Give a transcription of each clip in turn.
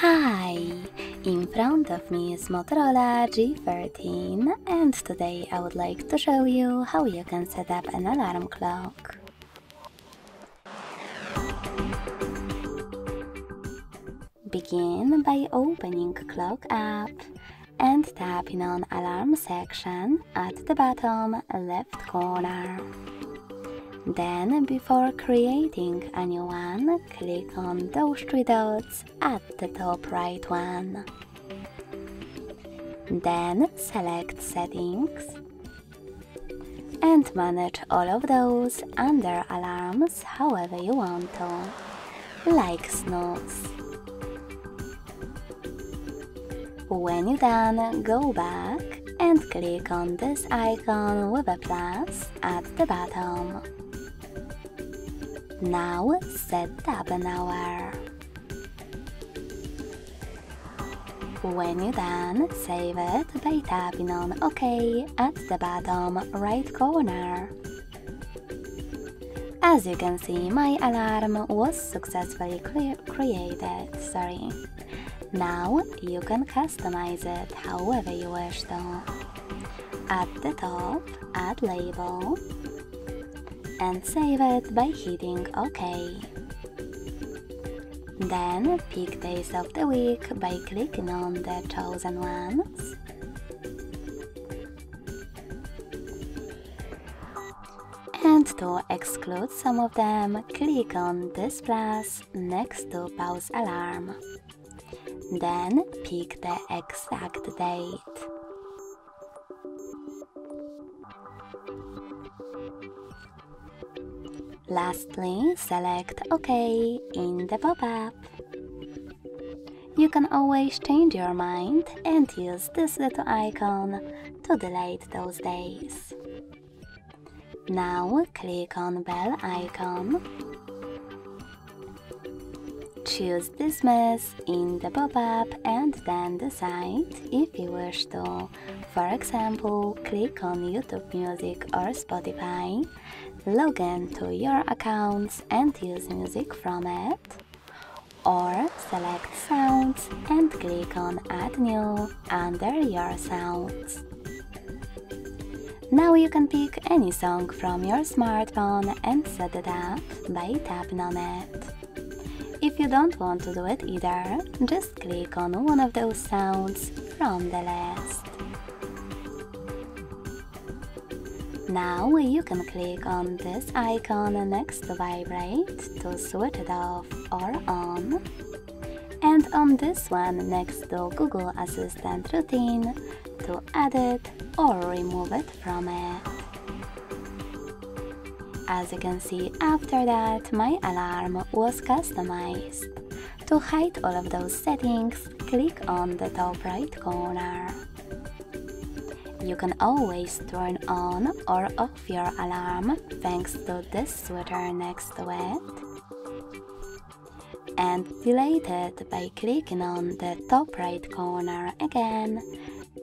Hi! In front of me is Motorola G13 and today I would like to show you how you can set up an alarm clock. Begin by opening Clock app and tapping on Alarm section at the bottom left corner. Then, before creating a new one, click on those three dots at the top right one. Then select Settings and manage all of those under alarms however you want to, like snooze. When you're done, go back and click on this icon with a plus at the bottom. Now set up an hour. When you're done, save it by tapping on OK at the bottom right corner. As you can see, my alarm was successfully created. Sorry. Now you can customize it however you wish to. At the top, add label and save it by hitting OK. Then pick days of the week by clicking on the chosen ones. And to exclude some of them, click on this plus next to pause alarm. Then pick the exact date. Lastly, select OK in the pop-up. You can always change your mind and use this little icon to delete those days. Now click on bell icon. Choose Dismiss in the pop-up and then decide if you wish to. For example, click on YouTube Music or Spotify log in to your accounts and use music from it. Or select Sounds and click on Add New under your sounds. Now you can pick any song from your smartphone and set it up by tapping on it. If you don't want to do it either, just click on one of those sounds from the list. Now you can click on this icon next to vibrate to switch it off or on and on this one next to Google Assistant routine to add it or remove it from it. As you can see after that my alarm was customized. To hide all of those settings, click on the top right corner. You can always turn on or off your alarm thanks to this sweater next to it. And delete it by clicking on the top right corner again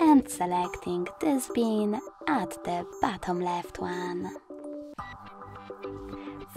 and selecting this pin at the bottom left one.